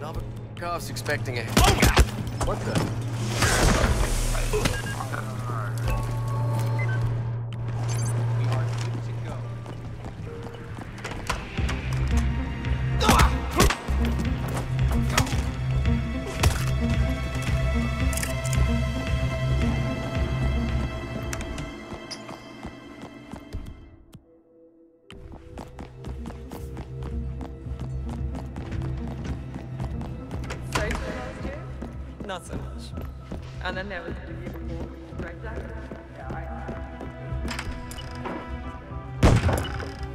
Novikov's expecting a... Oh, God. What the... Not so much. And then there was the year before, right, Jack?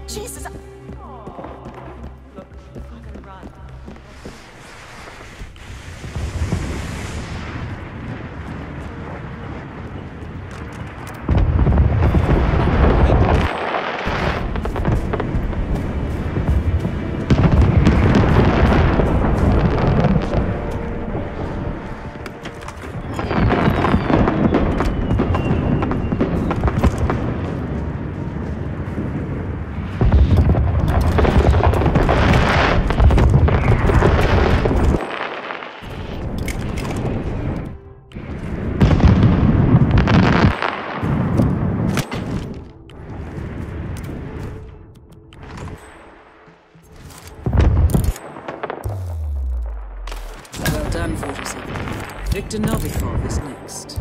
Jesus! Oh. 47. Viktor Novikov is next.